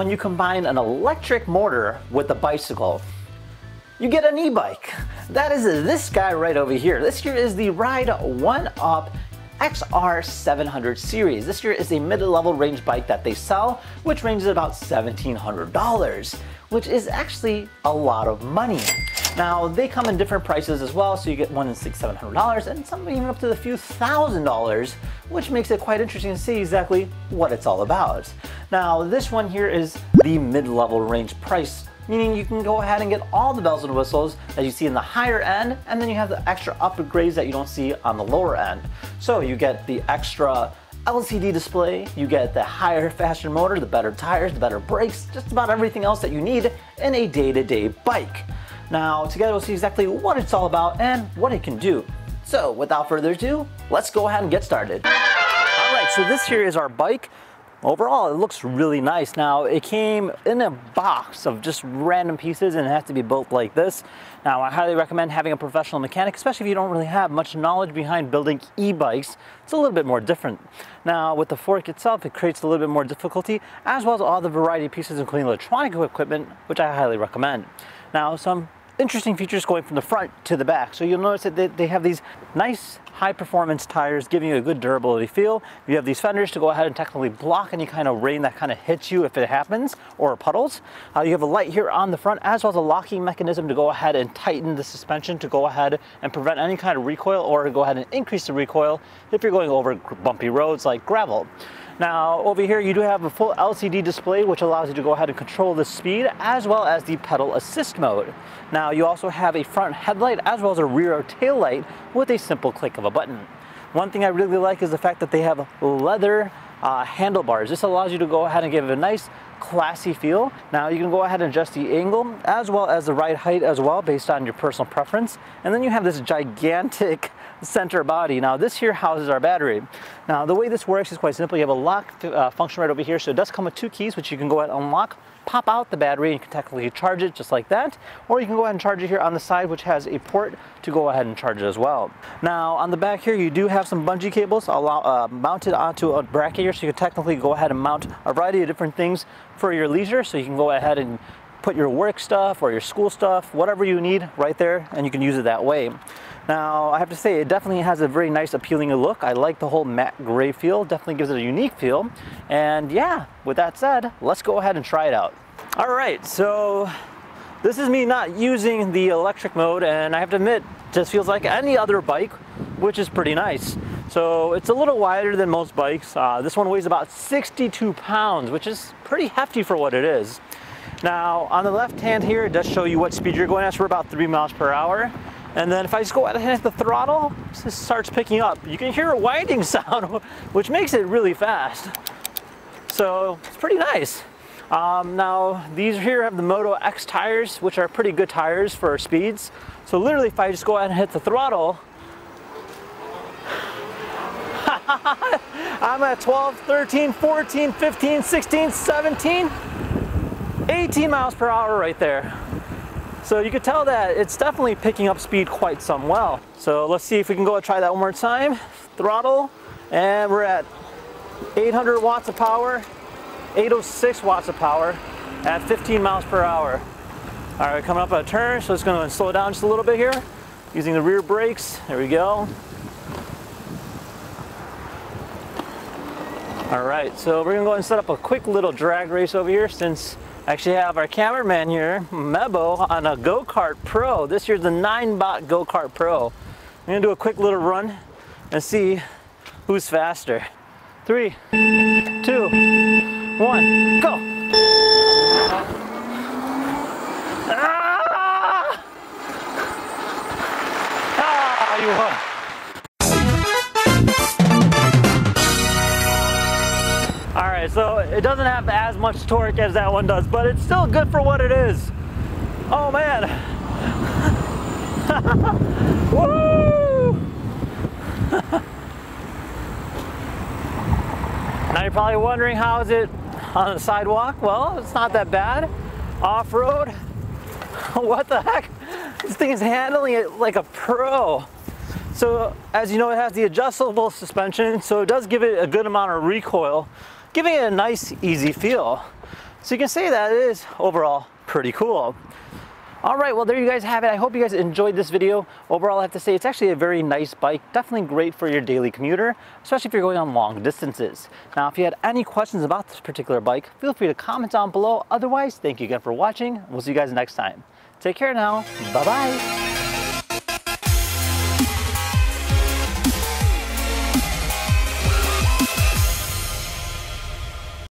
When you combine an electric motor with a bicycle? You get an e-bike. That is this guy right over here. This here is the Ride 1UP XR700 series. This here is a mid-level range bike that they sell, which ranges about $1,700, which is actually a lot of money. Now, they come in different prices as well, so you get one in six, seven hundred dollars, and some even up to a few thousand dollars, which makes it quite interesting to see exactly what it's all about. Now, this one here is the mid-level range price, meaning you can go ahead and get all the bells and whistles that you see in the higher end, and then you have the extra upgrades that you don't see on the lower end. So you get the extra LCD display, you get the higher faster motor, the better tires, the better brakes, just about everything else that you need in a day-to-day bike. Now, together we'll see exactly what it's all about and what it can do. So, without further ado, let's go ahead and get started. All right, so this here is our bike. Overall, it looks really nice. Now, it came in a box of just random pieces and it has to be built like this. Now, I highly recommend having a professional mechanic, especially if you don't really have much knowledge behind building e-bikes. It's a little bit more different. Now, with the fork itself, it creates a little bit more difficulty, as well as all the variety of pieces, including electronic equipment, which I highly recommend. Now, some interesting features going from the front to the back. So you'll notice that they, have these nice high performance tires giving you a good durability feel. You have these fenders to go ahead and technically block any kind of rain that kind of hits you if it happens or puddles. Uh, you have a light here on the front as well as a locking mechanism to go ahead and tighten the suspension to go ahead and prevent any kind of recoil or go ahead and increase the recoil if you're going over bumpy roads like gravel. Now over here you do have a full LCD display which allows you to go ahead and control the speed as well as the pedal assist mode. Now you also have a front headlight as well as a rear tail light with a simple click of a button. One thing I really like is the fact that they have leather uh, handlebars. This allows you to go ahead and give it a nice classy feel. Now you can go ahead and adjust the angle as well as the ride height as well based on your personal preference. And then you have this gigantic center body. Now this here houses our battery. Now the way this works is quite simple. You have a lock uh, function right over here. So it does come with two keys which you can go ahead and unlock pop out the battery and you can technically charge it just like that or you can go ahead and charge it here on the side which has a port to go ahead and charge it as well. Now on the back here you do have some bungee cables allow, uh, mounted onto a bracket here so you can technically go ahead and mount a variety of different things for your leisure so you can go ahead and put your work stuff or your school stuff, whatever you need right there, and you can use it that way. Now, I have to say, it definitely has a very nice, appealing look. I like the whole matte gray feel, definitely gives it a unique feel. And yeah, with that said, let's go ahead and try it out. All right, so this is me not using the electric mode, and I have to admit, just feels like any other bike, which is pretty nice. So it's a little wider than most bikes. Uh, this one weighs about 62 pounds, which is pretty hefty for what it is. Now, on the left hand here, it does show you what speed you're going at. So we're about three miles per hour. And then if I just go ahead and hit the throttle, this starts picking up. You can hear a winding sound, which makes it really fast. So it's pretty nice. Um, now, these here have the Moto X tires, which are pretty good tires for speeds. So literally, if I just go ahead and hit the throttle, I'm at 12, 13, 14, 15, 16, 17, 18 miles per hour right there. So you can tell that it's definitely picking up speed quite some well. So let's see if we can go and try that one more time. Throttle, and we're at 800 watts of power, 806 watts of power at 15 miles per hour. All right, coming up a turn, so it's gonna slow down just a little bit here using the rear brakes. There we go. All right, so we're gonna go and set up a quick little drag race over here since actually have our cameraman here, Mebo, on a Go-Kart Pro. This year's the Ninebot Go-Kart Pro. I'm gonna do a quick little run and see who's faster. Three, two, one, go. Ah! Ah, you won. It doesn't have as much torque as that one does, but it's still good for what it is. Oh man. Woo! now you're probably wondering how is it on the sidewalk? Well, it's not that bad. Off-road, what the heck? This thing is handling it like a pro. So as you know, it has the adjustable suspension, so it does give it a good amount of recoil giving it a nice, easy feel. So you can say that it is overall pretty cool. All right, well, there you guys have it. I hope you guys enjoyed this video. Overall, I have to say it's actually a very nice bike, definitely great for your daily commuter, especially if you're going on long distances. Now, if you had any questions about this particular bike, feel free to comment down below. Otherwise, thank you again for watching. We'll see you guys next time. Take care now. Bye-bye.